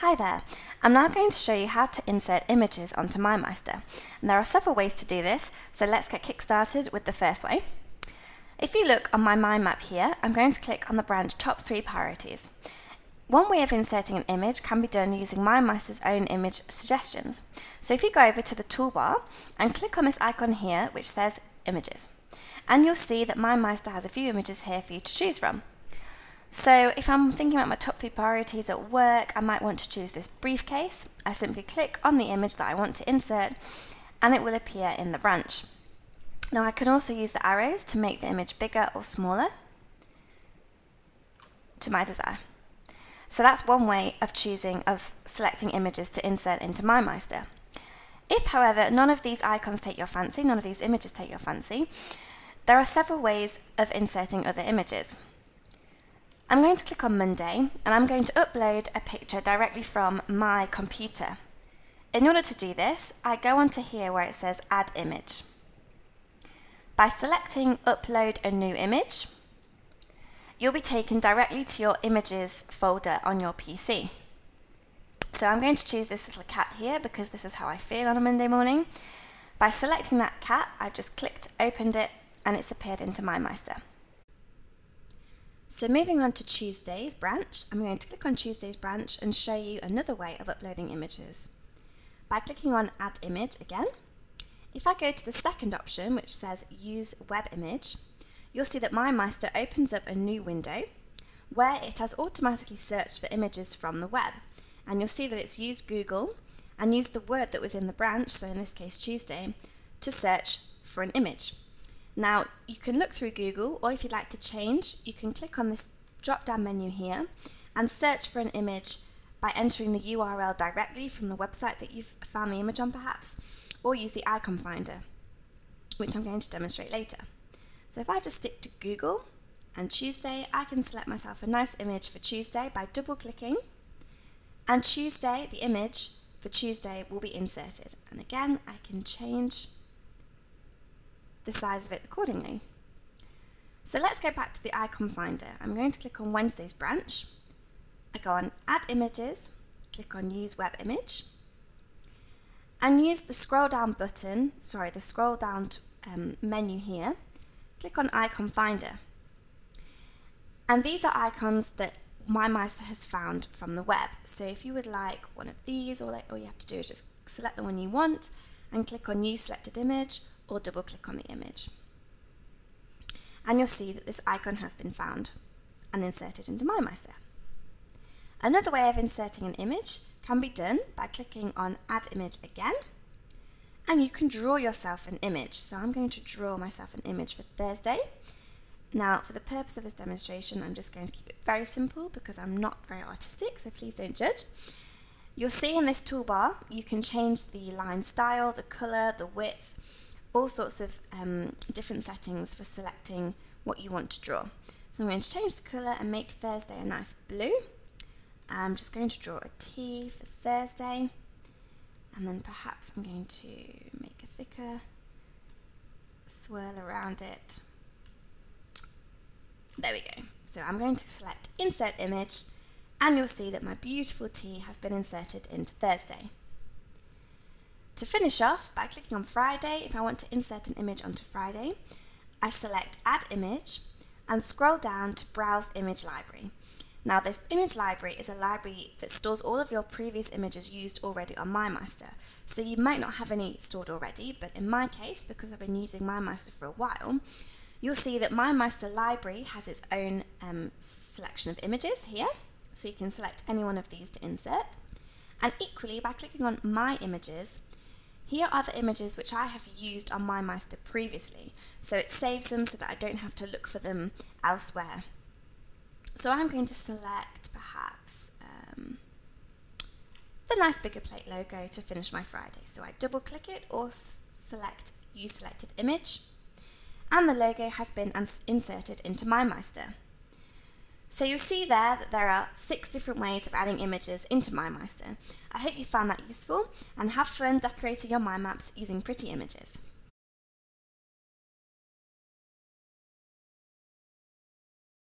Hi there, I'm now going to show you how to insert images onto MindMeister. And there are several ways to do this, so let's get kick-started with the first way. If you look on my mind map here, I'm going to click on the branch Top 3 Priorities. One way of inserting an image can be done using MindMeister's own image suggestions. So if you go over to the toolbar and click on this icon here which says Images, and you'll see that MindMeister has a few images here for you to choose from. So if I'm thinking about my top three priorities at work, I might want to choose this briefcase. I simply click on the image that I want to insert and it will appear in the branch. Now I can also use the arrows to make the image bigger or smaller to my desire. So that's one way of choosing, of selecting images to insert into MindMeister. If, however, none of these icons take your fancy, none of these images take your fancy, there are several ways of inserting other images. I'm going to click on Monday and I'm going to upload a picture directly from my computer. In order to do this, I go onto here where it says Add Image. By selecting Upload a New Image, you'll be taken directly to your Images folder on your PC. So I'm going to choose this little cat here because this is how I feel on a Monday morning. By selecting that cat, I've just clicked, opened it, and it's appeared into MindMeister. So moving on to Tuesday's branch, I'm going to click on Tuesday's branch and show you another way of uploading images. By clicking on Add Image again, if I go to the second option which says Use Web Image, you'll see that MindMeister opens up a new window where it has automatically searched for images from the web. And you'll see that it's used Google and used the word that was in the branch, so in this case Tuesday, to search for an image. Now, you can look through Google, or if you'd like to change, you can click on this drop down menu here and search for an image by entering the URL directly from the website that you've found the image on, perhaps, or use the icon finder, which I'm going to demonstrate later. So if I just stick to Google and Tuesday, I can select myself a nice image for Tuesday by double clicking, and Tuesday, the image for Tuesday will be inserted. And again, I can change the size of it accordingly. So let's go back to the icon finder. I'm going to click on Wednesday's branch. I go on Add Images, click on Use Web Image, and use the scroll down button, sorry, the scroll down um, menu here, click on Icon Finder. And these are icons that MindMeister has found from the web. So if you would like one of these, all, all you have to do is just select the one you want and click on Use Selected Image or double click on the image. And you'll see that this icon has been found and inserted into MindMeister. Another way of inserting an image can be done by clicking on Add Image again, and you can draw yourself an image. So I'm going to draw myself an image for Thursday. Now, for the purpose of this demonstration, I'm just going to keep it very simple because I'm not very artistic, so please don't judge. You'll see in this toolbar, you can change the line style, the colour, the width, all sorts of um, different settings for selecting what you want to draw. So I'm going to change the colour and make Thursday a nice blue. I'm just going to draw a T for Thursday and then perhaps I'm going to make a thicker swirl around it. There we go. So I'm going to select Insert Image and you'll see that my beautiful T has been inserted into Thursday. To finish off, by clicking on Friday, if I want to insert an image onto Friday, I select Add Image and scroll down to Browse Image Library. Now this image library is a library that stores all of your previous images used already on MindMeister. So you might not have any stored already, but in my case, because I've been using MindMeister for a while, you'll see that MindMeister library has its own um, selection of images here. So you can select any one of these to insert. And equally, by clicking on My Images, here are the images which I have used on MindMeister previously, so it saves them so that I don't have to look for them elsewhere. So I'm going to select perhaps um, the nice Biggerplate logo to finish my Friday. So I double click it or select Use Selected Image, and the logo has been inserted into MindMeister. So you'll see there that there are six different ways of adding images into MindMeister. I hope you found that useful and have fun decorating your mind maps using pretty images.